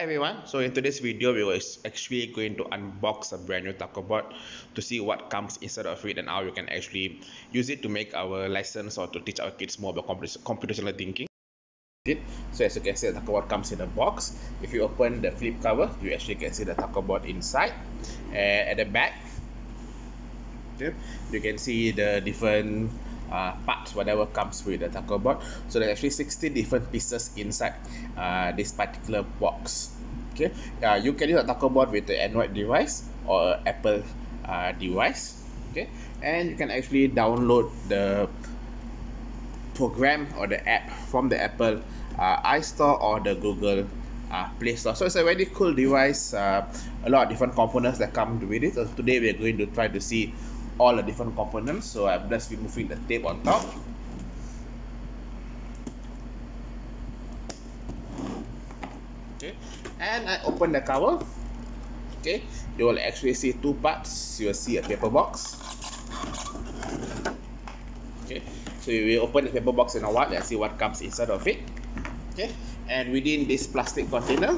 Hi everyone, so in today's video we are actually going to unbox a brand new Bot to see what comes inside of it and how you can actually use it to make our lessons or to teach our kids more about computational thinking. So as you can see the Bot comes in a box. If you open the flip cover, you actually can see the Bot inside. And at the back, you can see the different uh, parts whatever comes with the Tacobot. So there's actually 60 different pieces inside uh, this particular box. Okay uh, you can use a Tacobot with the android device or apple uh, device. Okay and you can actually download the program or the app from the apple uh, iStore or the google uh, play store. So it's a very cool device uh, a lot of different components that come with it. So today we're going to try to see all the different components so I'm just removing the tape on top. Okay. And I open the cover. Okay. You will actually see two parts. You will see a paper box. Okay. So we open the paper box in a while and see what comes inside of it. Okay. And within this plastic container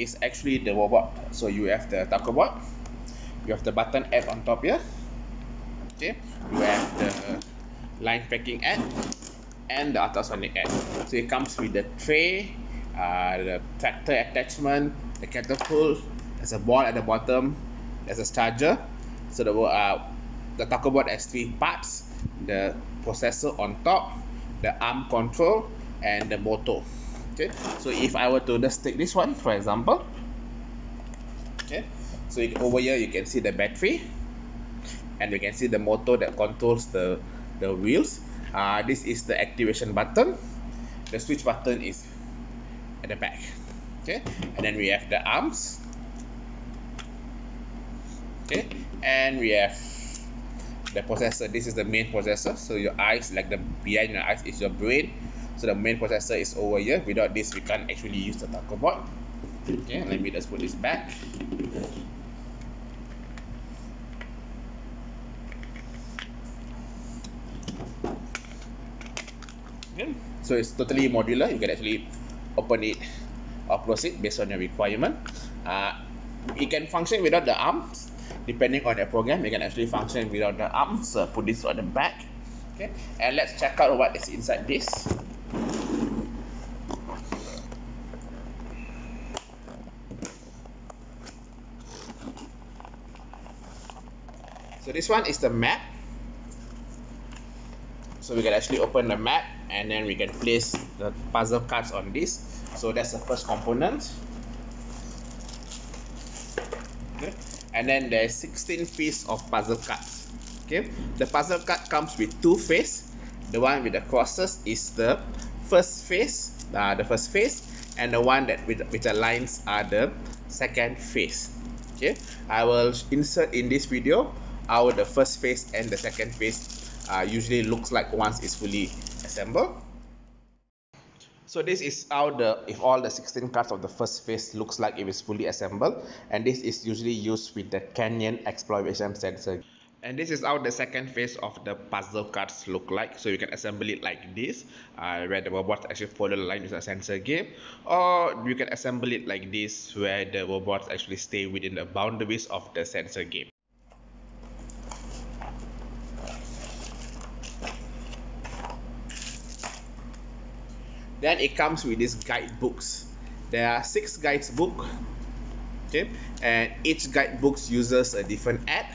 is actually the robot so you have the Tacobot you have the button app on top here. Okay you have the line tracking app and the ultrasonic app. So it comes with the tray uh, the tractor attachment the catapult there's a ball at the bottom there's a charger. So the uh, the Tacobot has three parts the processor on top the arm control and the motor okay. So if I were to just take this one for example. Okay. So over here you can see the battery. And you can see the motor that controls the the wheels. Uh, this is the activation button. The switch button is at the back. Okay. And then we have the arms. Okay. And we have the processor. This is the main processor. So your eyes like the behind your eyes is your brain so the main processor is over here. Without this we can't actually use the Tacobot okay let me just put this back. Okay. So it's totally modular. You can actually open it or close it based on your requirement. Uh, it can function without the arms. Depending on the program you can actually function without the arms. Uh, put this on the back. Okay. And let's check out what is inside this so this one is the map. So we can actually open the map and then we can place the puzzle cards on this. So that's the first component. Okay. And then there's 16 piece of puzzle cards. Okay. The puzzle card comes with two face. The one with the crosses is the first phase, uh, the first phase, and the one that with, the lines are the second phase. okay i will insert in this video how the first phase and the second phase uh, usually looks like once it's fully assembled. So this is how the if all the 16 cards of the first phase looks like if it's fully assembled and this is usually used with the Canyon exploration sensor. And this is how the second phase of the puzzle cards look like. So you can assemble it like this, uh, where the robots actually follow the line with a sensor game. Or you can assemble it like this, where the robots actually stay within the boundaries of the sensor game. then it comes with these guidebooks there are six guidebook okay and each guidebooks uses a different app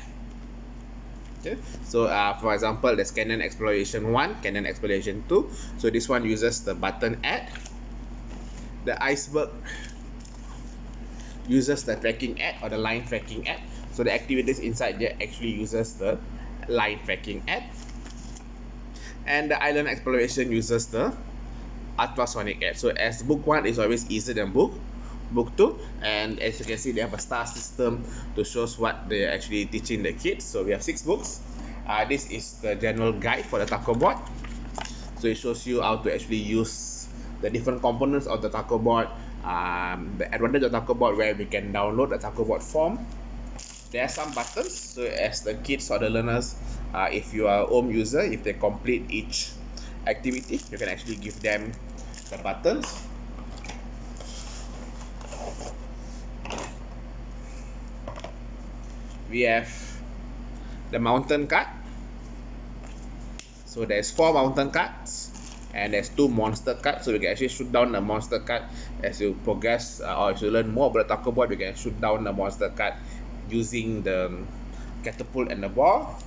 okay. So uh, for example there's Canyon Exploration 1 Canyon Exploration 2 so this one uses the button app the iceberg. Uses the tracking app or the line tracking app so the activities inside there actually uses the line tracking app and the island exploration uses the ultrasonic app so as book one is always easier than book book two and as you can see they have a star system to shows what they're actually teaching the kids. So we have six books. Uh, this is the general guide for the Tacobot. So it shows you how to actually use the different components of the Tacobot um, the advantage of Tacobot where we can download the Tacobot form. There are some buttons. So as the kids or the learners uh, if you are a home user if they complete each activity you can actually give them the buttons we have the mountain card so there's four mountain cards and there's two monster cards so you can actually shoot down the monster card as you progress uh, or as you learn more about the Tacobot you can shoot down the monster card using the catapult and the ball.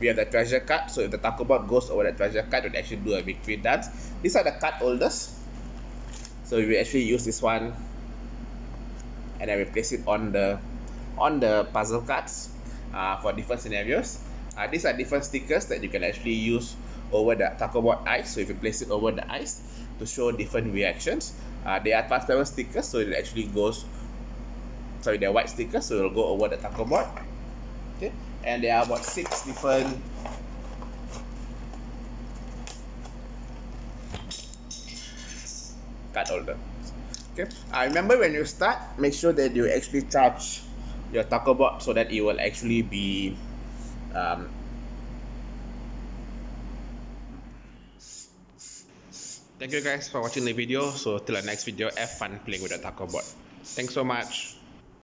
We have the treasure card so if the Tacobot goes over the treasure card it will actually do a victory dance. These are the card holders. So we actually use this one and then we place it on the on the puzzle cards uh, for different scenarios. Uh, these are different stickers that you can actually use over the Tacobot ice. So if you place it over the ice to show different reactions uh, they are transparent stickers so it actually goes sorry they're white stickers so it will go over the Tacobot okay. And there are about six different card holder okay. Uh, remember when you start make sure that you actually charge your Tacobot so that it will actually be um, thank you guys for watching the video. So till the next video have fun playing with the Tacobot. Thanks so much